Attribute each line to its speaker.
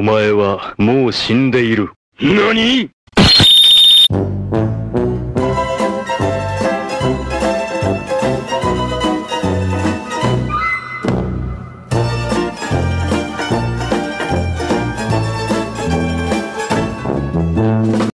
Speaker 1: お前はもう死んでいる。
Speaker 2: 何？